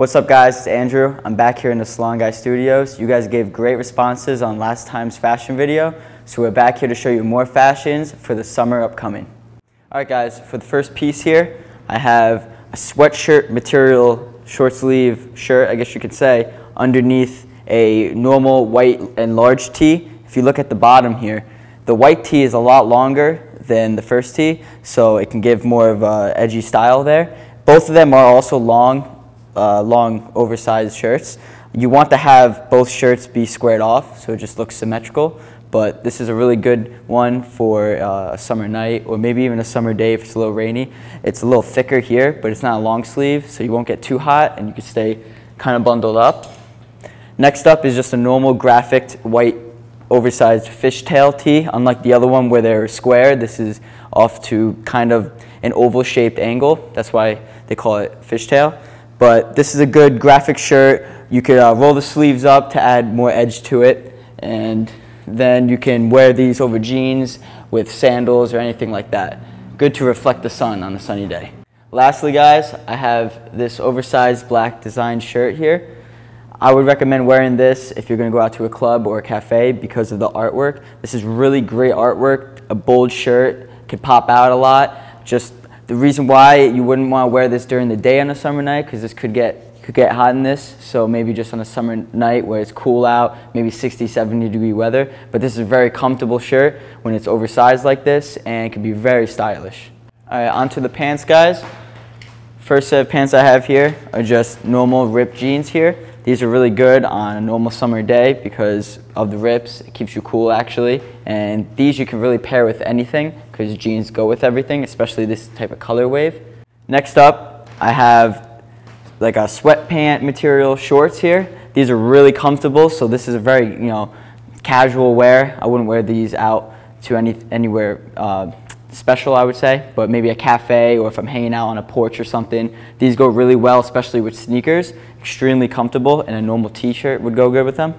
What's up guys, it's Andrew. I'm back here in the Salon Guy Studios. You guys gave great responses on last time's fashion video, so we're back here to show you more fashions for the summer upcoming. Alright guys, for the first piece here, I have a sweatshirt material short sleeve shirt, I guess you could say, underneath a normal white and large tee. If you look at the bottom here, the white tee is a lot longer than the first tee, so it can give more of a edgy style there. Both of them are also long, uh, long oversized shirts. You want to have both shirts be squared off so it just looks symmetrical, but this is a really good one for uh, a summer night or maybe even a summer day if it's a little rainy. It's a little thicker here, but it's not a long sleeve, so you won't get too hot and you can stay kind of bundled up. Next up is just a normal graphic white oversized fishtail tee. Unlike the other one where they're square, this is off to kind of an oval shaped angle. That's why they call it fishtail. But this is a good graphic shirt. You could uh, roll the sleeves up to add more edge to it. And then you can wear these over jeans with sandals or anything like that. Good to reflect the sun on a sunny day. Lastly guys, I have this oversized black design shirt here. I would recommend wearing this if you're going to go out to a club or a cafe because of the artwork. This is really great artwork, a bold shirt, could pop out a lot. Just the reason why you wouldn't want to wear this during the day on a summer night because this could get could get hot in this. So maybe just on a summer night where it's cool out maybe 60 70 degree weather. But this is a very comfortable shirt when it's oversized like this and it can be very stylish. All right onto the pants guys. First set of pants i have here are just normal ripped jeans here these are really good on a normal summer day because of the rips. It keeps you cool actually. And these you can really pair with anything because jeans go with everything, especially this type of color wave. Next up, I have like a sweatpant material shorts here. These are really comfortable, so this is a very, you know, casual wear. I wouldn't wear these out to any anywhere uh, special, I would say, but maybe a cafe or if I'm hanging out on a porch or something. These go really well, especially with sneakers. Extremely comfortable, and a normal t-shirt would go good with them.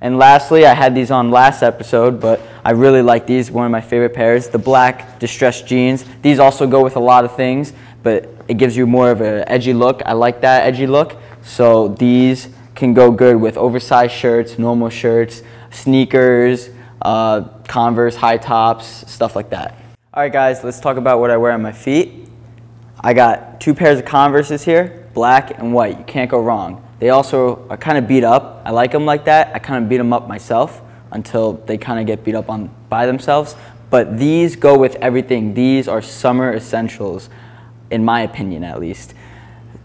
And lastly, I had these on last episode, but I really like these, one of my favorite pairs, the black distressed jeans. These also go with a lot of things, but it gives you more of an edgy look. I like that edgy look, so these can go good with oversized shirts, normal shirts, sneakers, uh, Converse, high tops, stuff like that. All right, guys, let's talk about what I wear on my feet. I got two pairs of Converses here, black and white. You can't go wrong. They also are kind of beat up. I like them like that. I kind of beat them up myself until they kind of get beat up on by themselves. But these go with everything. These are summer essentials, in my opinion at least.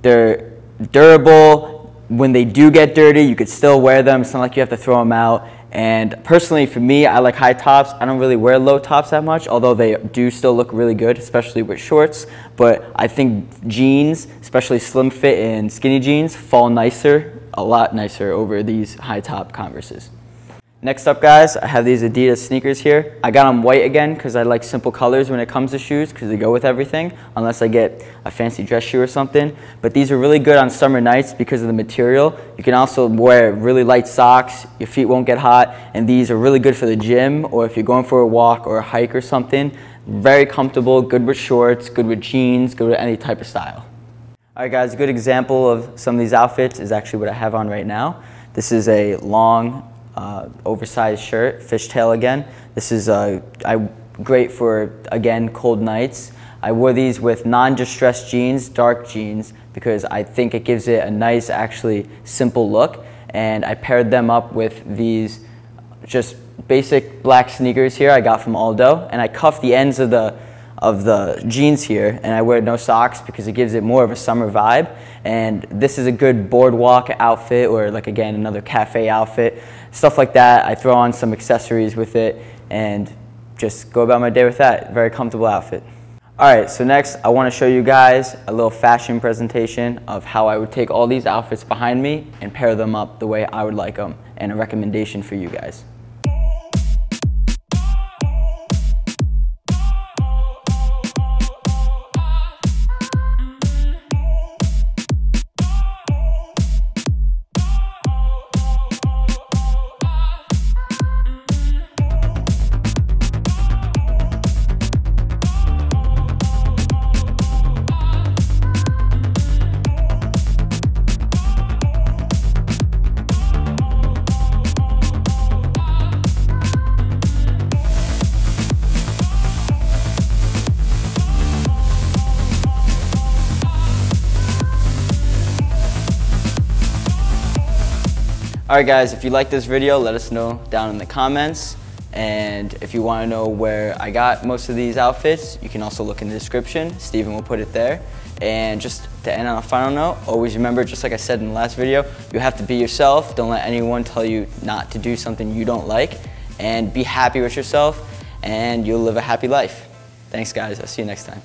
They're durable. When they do get dirty, you could still wear them. It's not like you have to throw them out. And personally, for me, I like high tops. I don't really wear low tops that much, although they do still look really good, especially with shorts. But I think jeans, especially slim fit and skinny jeans, fall nicer, a lot nicer over these high top Converses. Next up guys, I have these Adidas sneakers here. I got them white again because I like simple colors when it comes to shoes because they go with everything unless I get a fancy dress shoe or something. But these are really good on summer nights because of the material. You can also wear really light socks, your feet won't get hot, and these are really good for the gym or if you're going for a walk or a hike or something. Very comfortable, good with shorts, good with jeans, good with any type of style. Alright guys, a good example of some of these outfits is actually what I have on right now. This is a long uh, oversized shirt, fishtail again. This is uh, I, great for, again, cold nights. I wore these with non-distressed jeans, dark jeans, because I think it gives it a nice, actually simple look. And I paired them up with these just basic black sneakers here I got from Aldo. And I cuffed the ends of the of the jeans here and I wear no socks because it gives it more of a summer vibe. And this is a good boardwalk outfit or like again another cafe outfit. Stuff like that I throw on some accessories with it and just go about my day with that. Very comfortable outfit. Alright so next I want to show you guys a little fashion presentation of how I would take all these outfits behind me and pair them up the way I would like them and a recommendation for you guys Alright guys, if you like this video, let us know down in the comments. And if you want to know where I got most of these outfits, you can also look in the description. Stephen will put it there. And just to end on a final note, always remember, just like I said in the last video, you have to be yourself. Don't let anyone tell you not to do something you don't like. And be happy with yourself, and you'll live a happy life. Thanks guys, I'll see you next time.